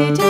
city.